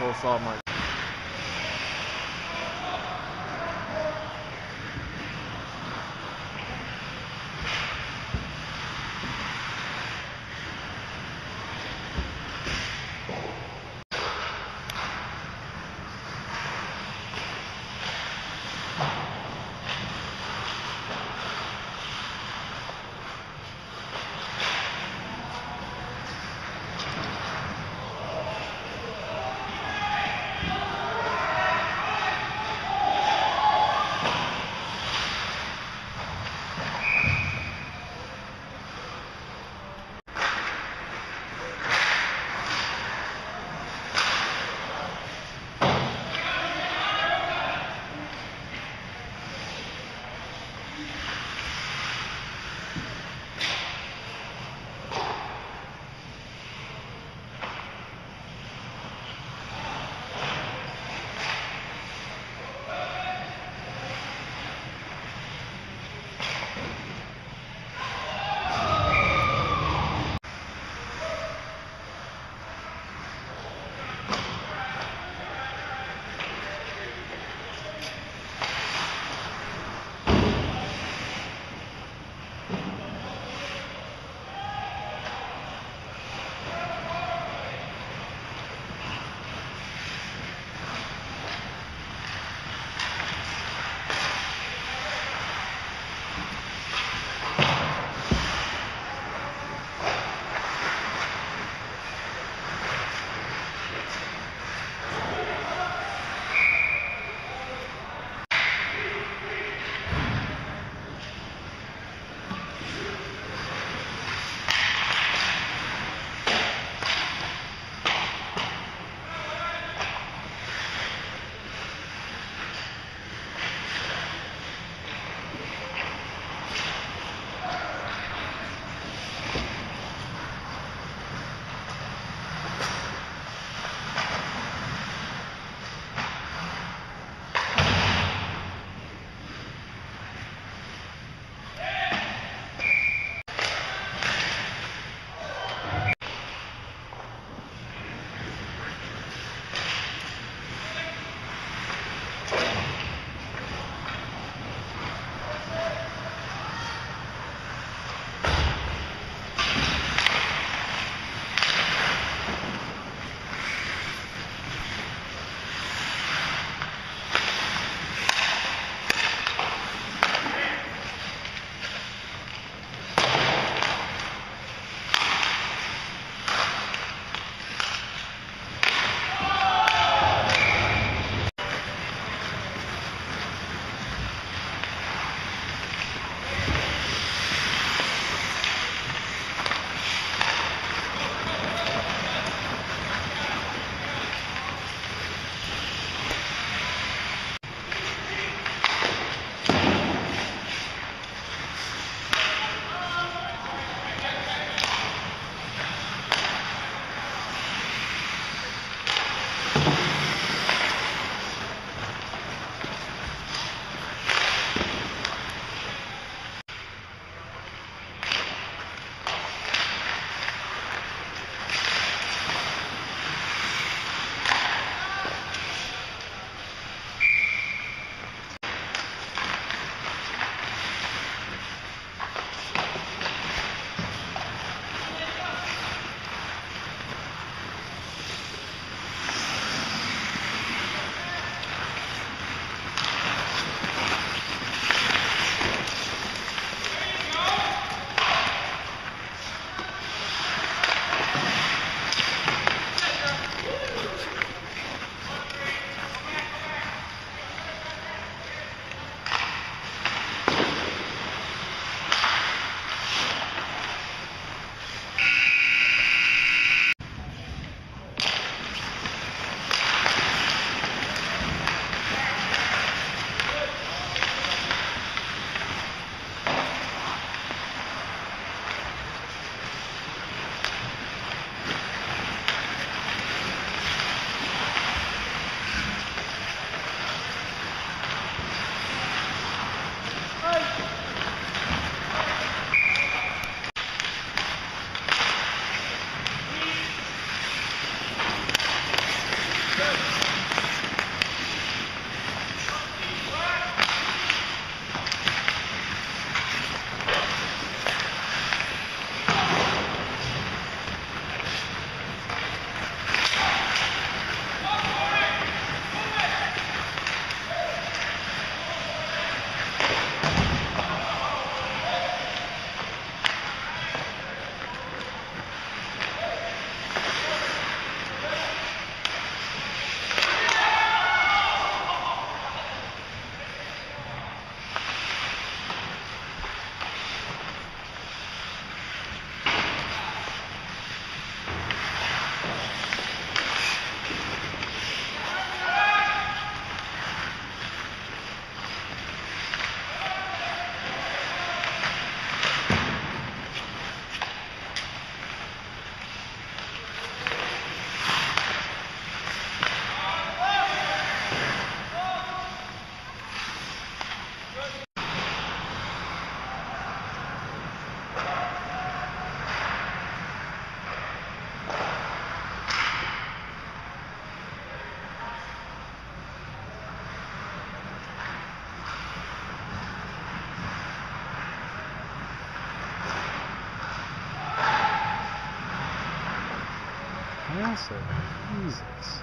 full saw mark. Massive. Jesus.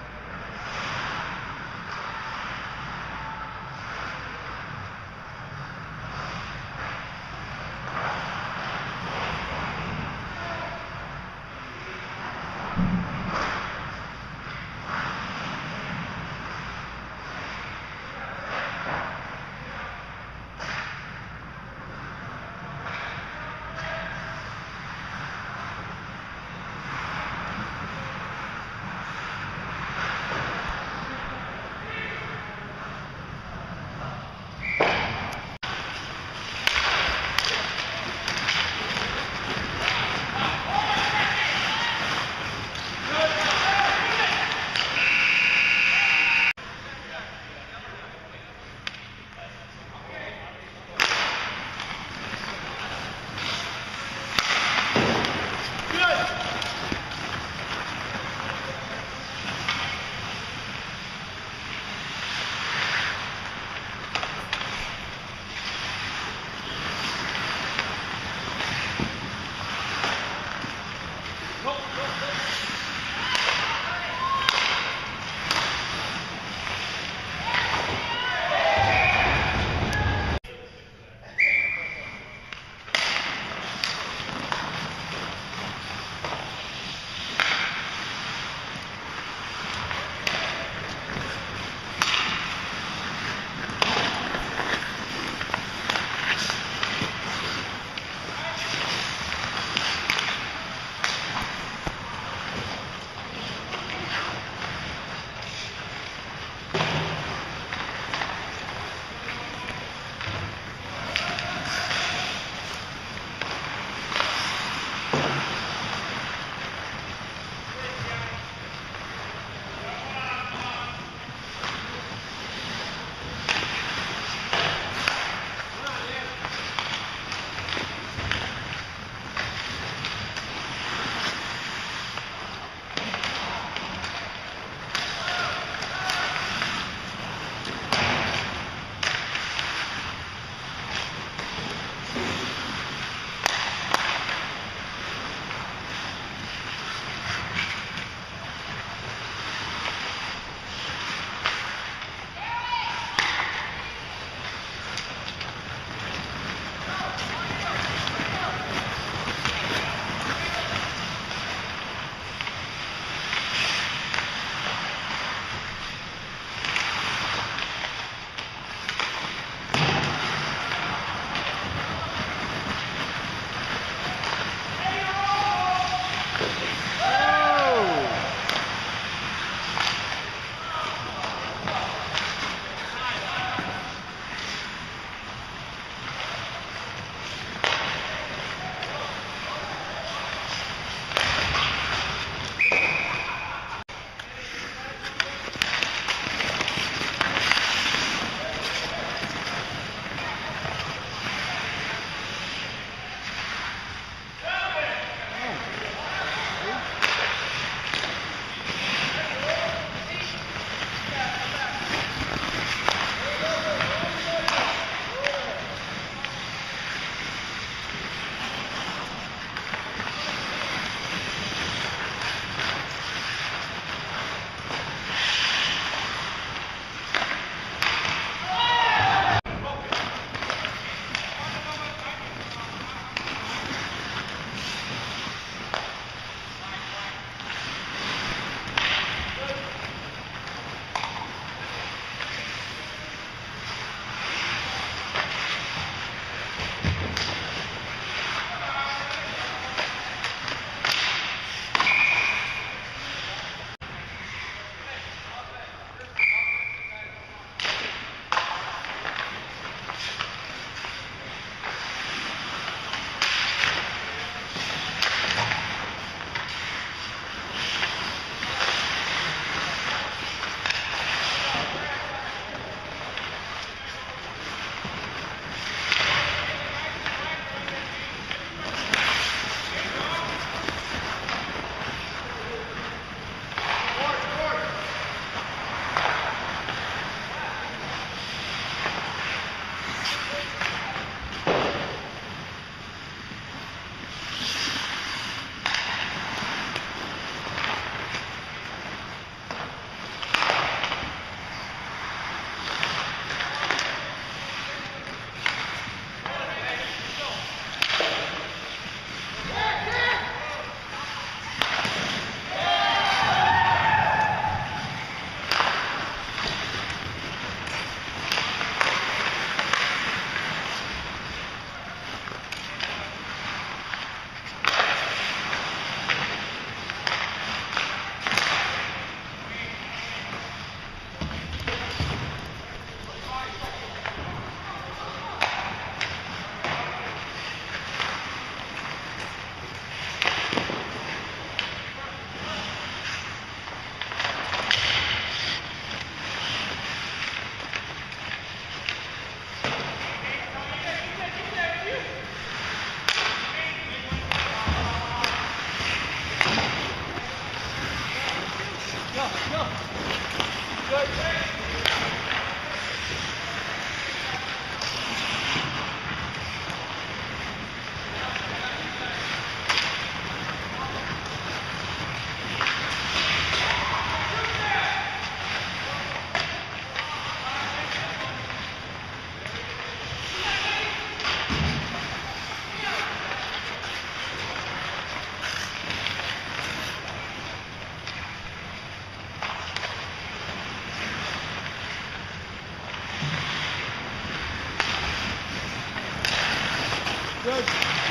Good.